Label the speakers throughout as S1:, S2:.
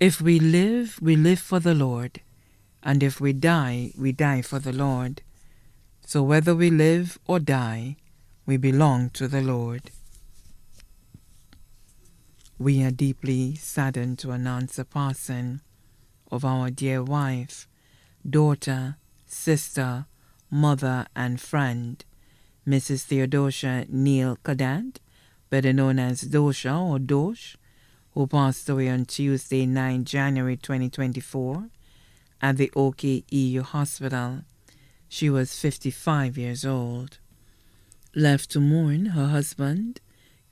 S1: If we live, we live for the Lord, and if we die, we die for the Lord. So whether we live or die, we belong to the Lord. We are deeply saddened to announce the passing of our dear wife, daughter, sister, mother, and friend, Mrs. Theodosia Neale Cadette, better known as Dosha or Dosh, who passed away on Tuesday, 9 January 2024 at the OKEU Hospital. She was 55 years old. Left to mourn her husband,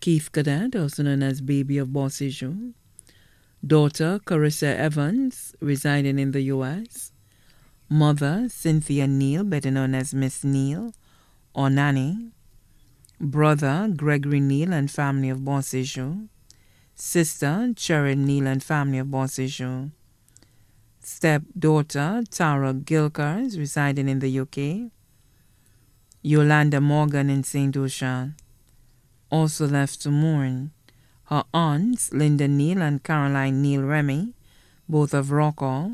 S1: Keith Cadette, also known as Baby of Bossijou, daughter Carissa Evans, residing in the U.S., mother Cynthia Neale, better known as Miss Neale, or Nanny, brother Gregory Neale and family of Bossijou, sister Cheryl and family of Bossijou, stepdaughter Tara Gilkers, residing in the UK, Yolanda Morgan in St. Lucia, also left to mourn her aunts Linda Neal and Caroline Neal Remy, both of Rock Hall,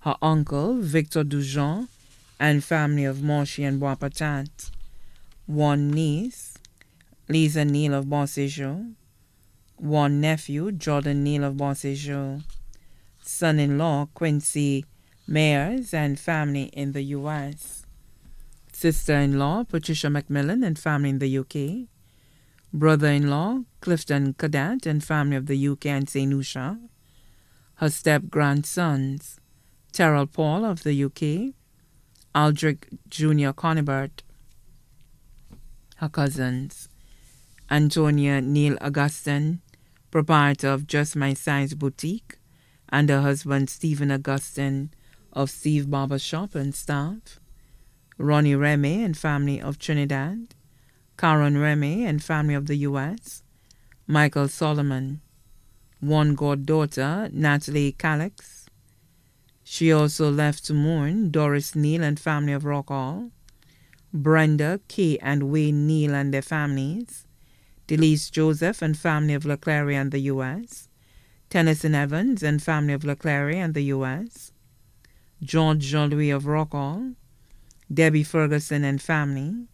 S1: her uncle Victor Dujon and family of Moshi and Bois Patat, one niece Lisa Neale of Bossijou, one nephew Jordan Neale of Bossijou, son-in-law Quincy Mayers and family in the U.S., sister-in-law Patricia Macmillan and family in the UK, brother-in-law Clifton Cadette and family of the UK and St. Lucia, her step-grandsons Terrell Paul of the UK, Aldrich Jr. Conibert, her cousins, Antonia Neil Augustin, proprietor of Just My Size Boutique, and her husband Stephen Augustine of Steve Barber Shop and staff, Ronnie Remy and family of Trinidad, Karen Remy and family of the U.S., Michael Solomon, one goddaughter, Natalie Calix. She also left to mourn Doris Neal and family of Rock Hall, Brenda, Kay, and Wayne Neal and their families, Delise Joseph and family of Leclerc and the U.S., Tennyson Evans and family of Leclerc and the U.S., George Jean-Louis of Rock Hall, Debbie Ferguson and family,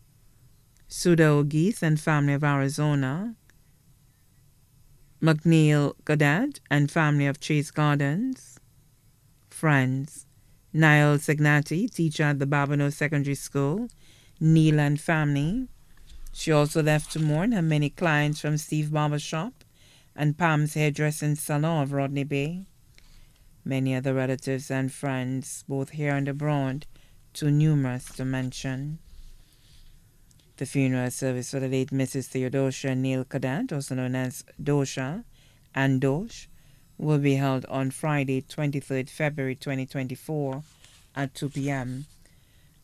S1: Suda O'Geese and family of Arizona, McNeil Cadet and family of Chase Gardens, friends, Niall Signati, teacher at the Babonneau Secondary School, Neil and family. She also left to mourn her many clients from Steve Barber Shop and Pam's Hairdressing Salon of Rodney Bay. Many other relatives and friends, both here and abroad, too numerous to mention. The funeral service for the late Mrs. Theodosia Neale Cadette, also known as Dosha and Dosh, will be held on Friday, 23rd February 2024 at 2 p.m.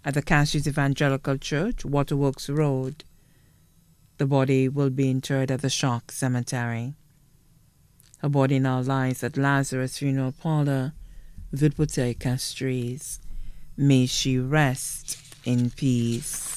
S1: at the Cassius Evangelical Church, Waterworks Road. The body will be interred at the Choc Cemetery. Her body now lies at Lazarus Funeral Parlor, Ville Castries. May she rest in peace.